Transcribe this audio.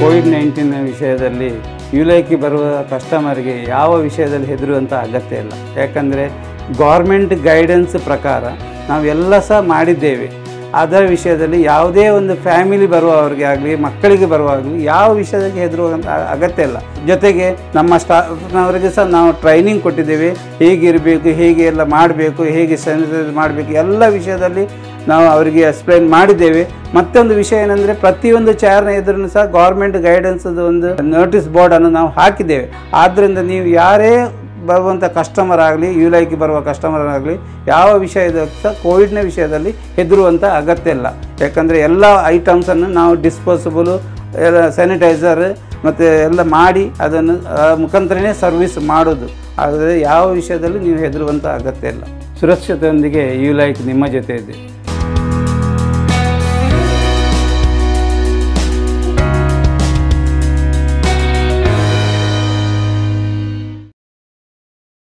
Covid nineteen ವಿಷಯದಲ್ಲಿ ಯುಲೈಕಿ ಬರುವ ಕಸ್ಟಮರ್ಗೆ ಯಾವ ವಿಷಯದಲ್ಲಿ ಹೆದರುವಂಥ ಅಗತ್ಯ ಇಲ್ಲ. ಯಾಕಂದರೆ ಗೌರ್ಮೆಂಟ್ ಗೈಡೆನ್ಸ್ ಪ್ರಕಾರ ನಾವೆಲ್ಲ ಸಹ ಮಾಡಿದ್ದೇವೆ. ಅದರ ವಿಷಯದಲ್ಲಿ ಯಾವುದೇ ಒಂದು ಫ್ಯಾಮಿಲಿ ಬರುವವರಿಗೆ ಆಗಲಿ, ಮಕ್ಕಳಿಗೆ ಬರುವಾಗಲಿ ಯಾವ ವಿಷಯದಲ್ಲಿ ಹೆದರುವಂಥ ಅಗತ್ಯ ಇಲ್ಲ. ಜೊತೆಗೆ ನಮ್ಮ ಸ್ಟಾಫ್ನವರಿಗೆ ಸಹ ನಾವು ಟ್ರೈನಿಂಗ್ ಕೊಟ್ಟಿದ್ದೇವೆ. ಹೇಗಿರಬೇಕು, ಹೇಗೆ ಎಲ್ಲ ಮಾಡಬೇಕು, ಹೇಗೆ ಸ್ಯಾನಿಟೈಸ್ ಮಾಡಬೇಕು, ಎಲ್ಲ ವಿಷಯದಲ್ಲಿ ನಾವು ಅವರಿಗೆ ಎಕ್ಸ್ಪ್ಲೈನ್ ಮಾಡಿದ್ದೇವೆ. ಮತ್ತೊಂದು ವಿಷಯ ಏನಂದರೆ ಪ್ರತಿಯೊಂದು ಚೇರ್ನ ಎದುರು ಸಹ ಗೌರ್ಮೆಂಟ್ ಗೈಡೆನ್ಸ್ ಒಂದು ನೋಟಿಸ್ ಬೋರ್ಡನ್ನು ನಾವು ಹಾಕಿದ್ದೇವೆ. ಆದ್ದರಿಂದ ನೀವು ಯಾರೇ ಬರುವಂಥ ಕಸ್ಟಮರ್ ಆಗಲಿ ಯುಲೈಕಿ ಬರುವ ಕಸ್ಟಮರ್ ಆಗಲಿ, ಯಾವ ವಿಷಯದ ಸಹ ಕೋವಿಡ್ನ ವಿಷಯದಲ್ಲಿ ಹೆದರುವಂಥ ಅಗತ್ಯ ಇಲ್ಲ. ಯಾಕಂದರೆ ಎಲ್ಲ ಐಟಮ್ಸನ್ನು ನಾವು ಡಿಸ್ಪೋಸಬಲು ಎಲ್ಲ ಸ್ಯಾನಿಟೈಸರ್ ಮತ್ತು ಎಲ್ಲ ಮಾಡಿ ಅದನ್ನು ಮುಖಾಂತರನೇ ಸರ್ವಿಸ್ ಮಾಡೋದು. ಆದರೆ ಯಾವ ವಿಷಯದಲ್ಲಿ ನೀವು ಹೆದರುವಂಥ ಅಗತ್ಯ ಇಲ್ಲ. ಸುರಕ್ಷತೆಯೊಂದಿಗೆ ಯು ಲೈಕ್ ನಿಮ್ಮ ಜೊತೆ ಇದೆ